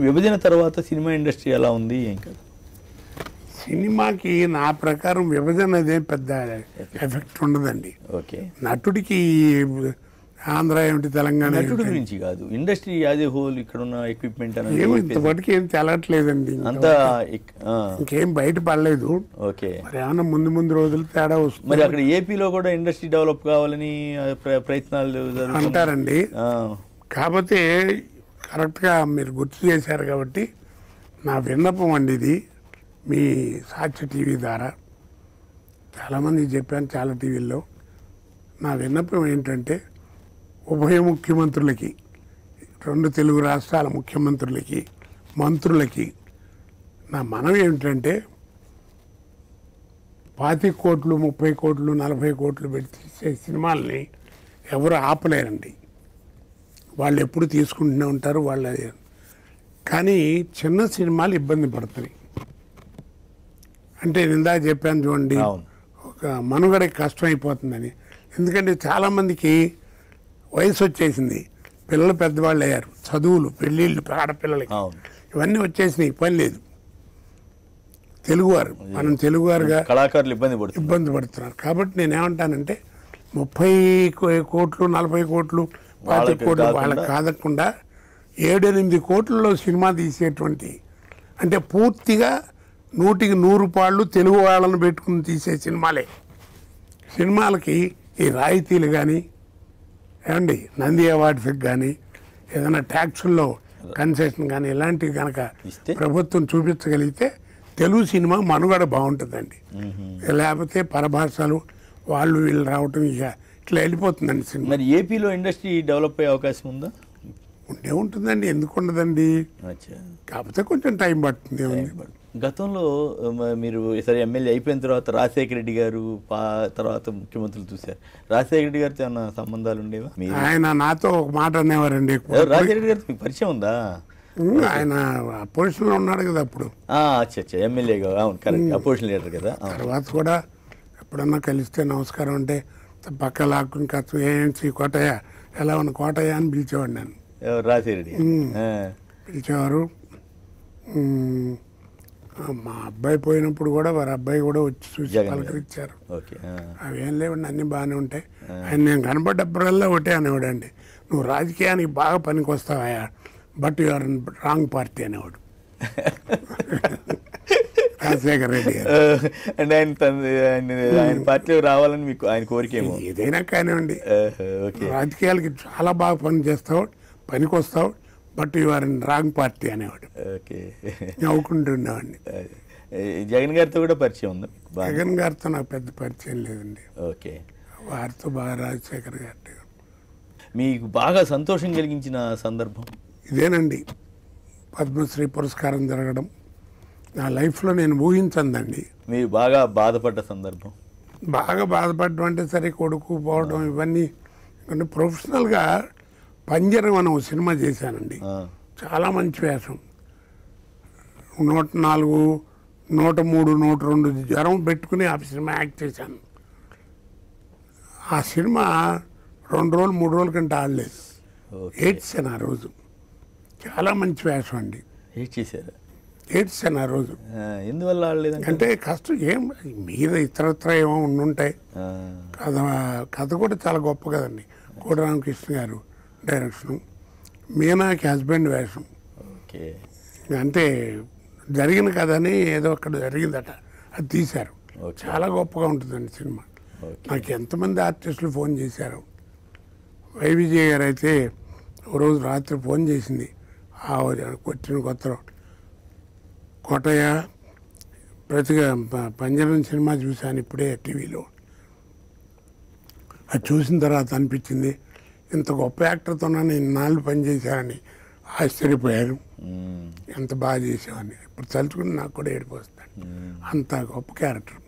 విభజన తర్వాత cinema industry ఎలా ఉంది? ఏం కదా సినిమాకి నా ప్రకారం విభజన అదే పెద్ద ఎఫెక్ట్ ఉండదండి. ఓకే. నటుడికి ఆంధ్ర ఏమిటి తెలంగాణ నటుడు గురించి కాదు. ఇండస్ట్రీ యాజ్ ఏ హోల్ ఇక్కడ ఉన్న ఎక్విప్మెంట్ ఏమో ఇంతవరకు ఏం తెలట్లేదండి అంతా ఇక్- బయట పడలేదు. ఓకే. మరి ఏమన్నా ముందు ముందు రోజులు తేడా వస్తుంది. మరి అక్కడ ఏపీలో కూడా ఇండస్ట్రీ డెవలప్ కావాలని ప్రయత్నాలు అంటారండి. కాకపోతే కరెక్ట్గా మీరు గుర్తు చేశారు కాబట్టి నా విన్నపం అండి ఇది. మీ సాక్షి టీవీ ద్వారా చాలామంది చెప్పాను చాలా టీవీల్లో. నా విన్నపం ఏంటంటే ఉభయ ముఖ్యమంత్రులకి రెండు తెలుగు రాష్ట్రాల ముఖ్యమంత్రులకి మంత్రులకి నా మనం ఏమిటంటే పాతి కోట్లు ముప్పై కోట్లు నలభై కోట్లు పెట్టి తీసే సినిమాల్ని ఎవరు ఆపలేరండి. వాళ్ళు ఎప్పుడు తీసుకుంటూనే ఉంటారు వాళ్ళ కానీ చిన్న సినిమాలు ఇబ్బంది పడుతున్నాయి అంటే నేను ఇందాక చెప్పాను చూడండి ఒక మనుగడకి కష్టం అయిపోతుందని ఎందుకంటే చాలామందికి వయసు వచ్చేసింది పిల్లలు పెద్దవాళ్ళు అయ్యారు చదువులు పెళ్ళిళ్ళు ఆడపిల్లలకి. ఇవన్నీ వచ్చేసినాయి పని లేదు. తెలుగువారు మనం తెలుగువారుగా కళాకారులు ఇబ్బంది ఇబ్బంది పడుతున్నారు. కాబట్టి నేను ఏమంటానంటే ముప్పై కోట్లు నలభై కోట్లు పాతిక వాళ్ళకి కోట్లు వాళ్ళకి కాదకుండా ఏడెనిమిది కోట్లలో సినిమా తీసేటువంటి అంటే పూర్తిగా నూటికి నూరు పాళ్ళు తెలుగు వాళ్ళను పెట్టుకుని తీసే సినిమాలే సినిమాలకి ఈ రాయితీలు కానీ ఏమండి నంది అవార్డ్స్కి కానీ ఏదైనా ట్యాక్సుల్లో కన్సెషన్ కానీ ఇలాంటివి కనుక? ప్రభుత్వం చూపించగలిగితే తెలుగు సినిమా మనుగడ బాగుంటుందండి లేకపోతే పరభాషలు వాళ్ళు వీళ్ళు రావటం ఇక ఇట్లా వెళ్ళిపోతుందండి సినిమా. మరి ఏపీలో ఇండస్ట్రీ డెవలప్ అయ్యే అవకాశం ఉందా? ఉండే ఉంటుందండి. ఎందుకు ఉండదండి? అచ్చా. కాకపోతే కొంచెం టైం పడుతుంది గతంలో మీరు సరే ఎమ్మెల్యే అయిపోయిన తర్వాత రాజశేఖర రెడ్డి గారు పా తర్వాత ముఖ్యమంత్రులు చూశారు. రాజశేఖర రెడ్డి గారితో ఏమన్నా సంబంధాలు ఉండేవా? ఆయన నాతో ఒక మాట అనేవారండి రాజశేఖర రెడ్డి గారితో మీకు పరిచయం ఉందా? ఆయన పొజిషన్లో ఉన్నాడు కదా అప్పుడు. ఆ, అచ్చా అచ్చా. ఎమ్మెల్యేగా అవును కరెక్ట్. అపోజిషన్ లీడర్ కదా. తర్వాత కూడా ఎప్పుడన్నా కలిస్తే నమస్కారం అంటే పక్క లాక్కుని కోటయ్య? ఎలా ఉన్న కోటయ్య? అని పిలిచేవాడు నేను. పిలిచేవారు. మా అబ్బాయి పోయినప్పుడు కూడా వారి అబ్బాయి కూడా వచ్చి చూసి. పలకరించారు. అవేం లేవండి అన్నీ బాగానే ఉంటాయి. ఆయన నేను కనబడ్డప్పుడల్లా ఒకటే అనేవాడండి నువ్వు రాజకీయానికి బాగా పనికి వస్తావా బట్ యువర్ రాంగ్ పార్టీ అనేవాడు. రాజశేఖర రెడ్డి అంటే ఆయన ఆయన పార్టీలో రావాలని మీకు ఆయన కోరిక ఏమో. ఏదైనా కానివ్వండి. రాజకీయాలకి చాలా బాగా పని చేస్తావు పనికి వస్తావు బట్ యువర్ రాంగ్ పార్టీ అనేవాడు. ఓకే. నవ్వుకుంటుండేవాడిని జగన్ గారితో కూడా పరిచయం ఉందా జగన్ గారితో నాకు పెద్ద పరిచయం లేదండి. ఓకే. వారితో బాగా రాజశేఖర్ గారి మీకు బాగా సంతోషం కలిగించిన సందర్భం? ఇదేనండి. పద్మశ్రీ పురస్కారం జరగడం. నా లైఫ్లో నేను ఊహించందండి మీరు బాగా బాధపడ్డ సందర్భం? బాగా బాధపడడం అంటే సరే కొడుకు పోవడం ఇవన్నీ ప్రొఫెషనల్గా పంజరం అని ఒక సినిమా చేశానండి. చాలా మంచి వేషం. నూట నాలుగు నూట మూడు నూట రెండు జ్వరం పెట్టుకుని ఆ సినిమా యాక్ట్ చేశాను. ఆ సినిమా రెండు రోజులు మూడు రోజుల కంటే ఆడలేదు ఏడ్చాను ఆ రోజు. చాలా మంచి వేషం అండి. ఏడ్ చేశారు ఏడ్చాను ఆ రోజు. ఎందువల్ల అంటే కష్టం ఏం మీద ఇతరత్ర ఏమో ఉండుంటాయి. కథ కథ కూడా చాలా గొప్ప కదండి. కోటి రామకృష్ణ గారు డైరెక్షను మీనాకి హస్బెండ్ వేషం. ఓకే. అంటే జరిగిన కథని ఏదో అక్కడ జరిగిందట అది తీశారు. చాలా గొప్పగా ఉంటుందండి సినిమా. నాకు ఎంతమంది ఆర్టిస్టులు ఫోన్ చేశారు. వై విజయ్ గారు అయితే రోజు రాత్రి ఫోన్ చేసింది. ఆ వచ్చిన కొత్తలో. కోటయ్య ప్రతిగా పంజరం సినిమా చూశాను ఇప్పుడే టీవీలో. అది చూసిన తర్వాత అనిపించింది ఇంత గొప్ప యాక్టర్తో నేను ఇన్నాళ్ళు పనిచేశానని ఆశ్చర్యపోయాను. మ్మ్. ఎంత బాగా చేసామని ఇప్పుడు తలుచుకుని నాకు కూడా ఏడిపోస్తాను అంత గొప్ప క్యారెక్టర్.